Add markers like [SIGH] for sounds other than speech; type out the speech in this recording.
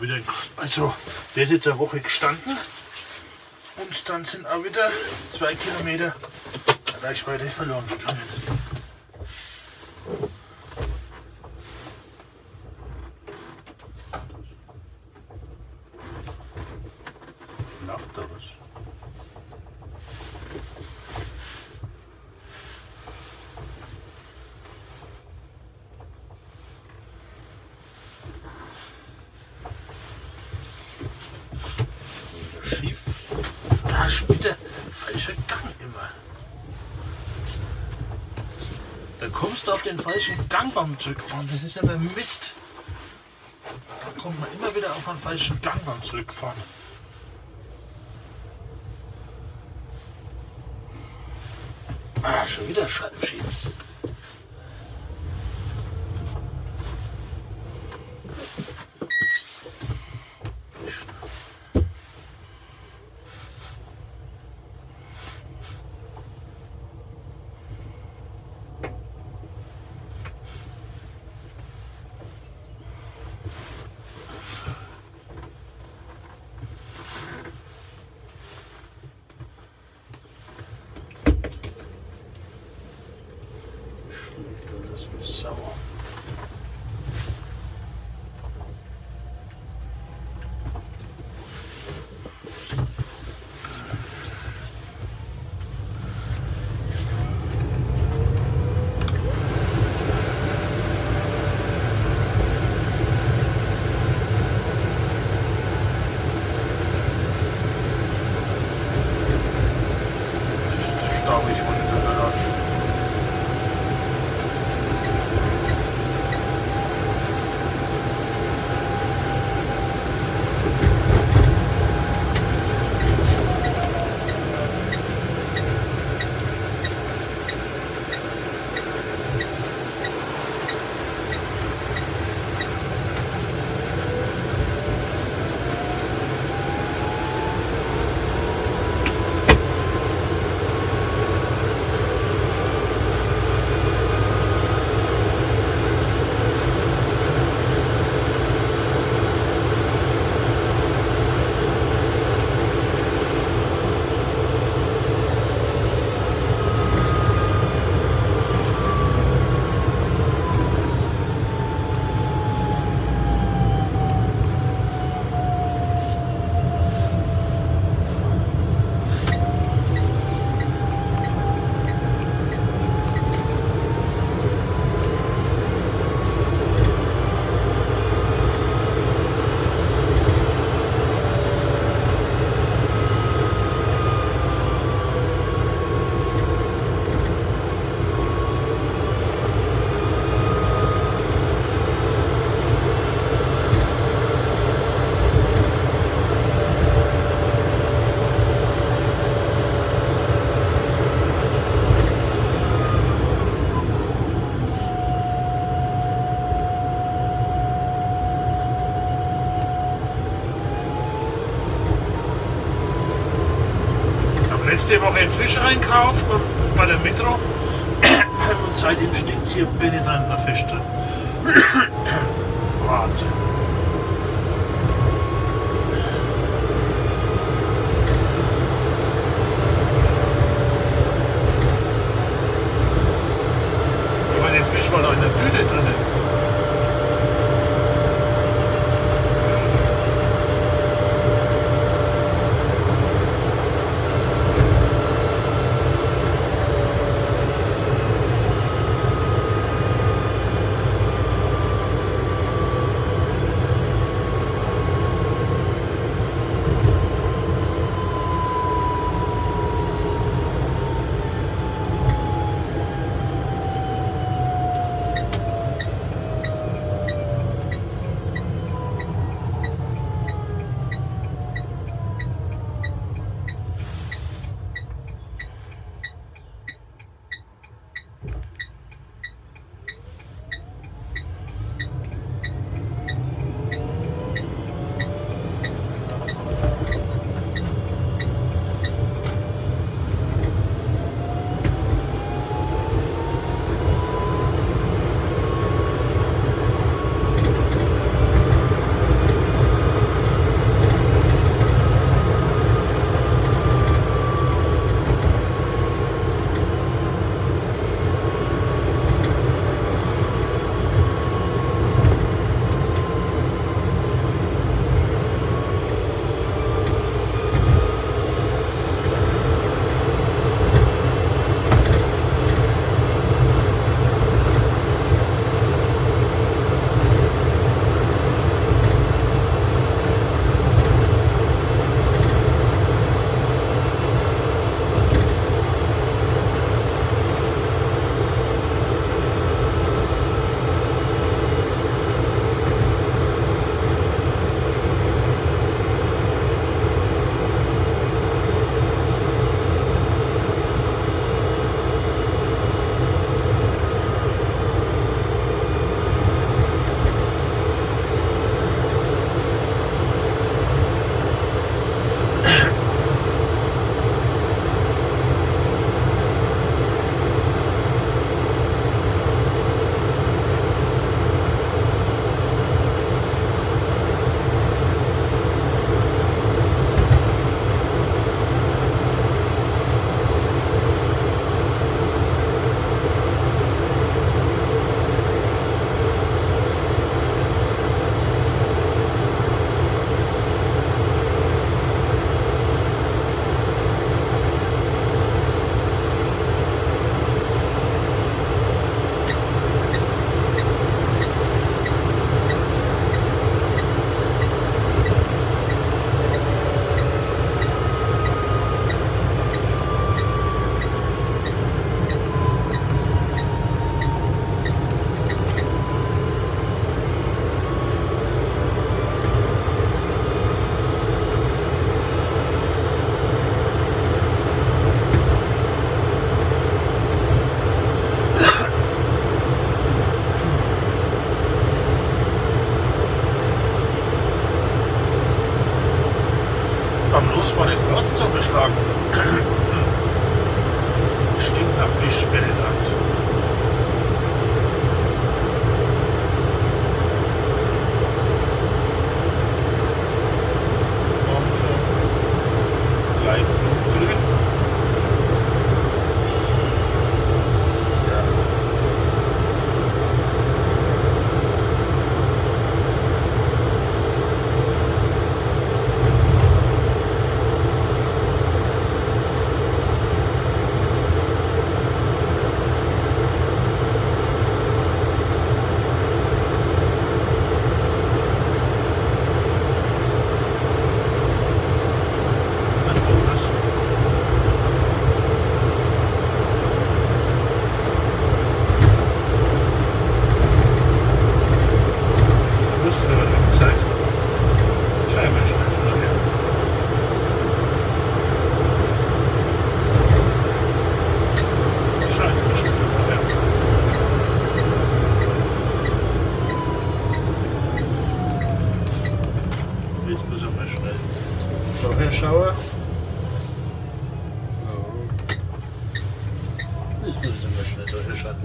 wieder, also der ist jetzt eine Woche gestanden und dann sind auch wieder zwei Kilometer Reichweite verloren gegangen. Lacht da was? Wieder schief. Schon wieder falscher Gang immer. Da kommst du auf den falschen Gang beim Zurückfahren. Das ist aber Mist. Da kommt man immer wieder auf einen falschen Gang beim Zurückfahren. Ah, schon wieder Scheibenschieben. Letzte Woche einen Fisch einkauft bei der Metro und seitdem stinkt hier penetranter Fisch drin. [COUGHS] Wahnsinn. Fischbelag daher schaue. Ja. Jetzt muss ich dann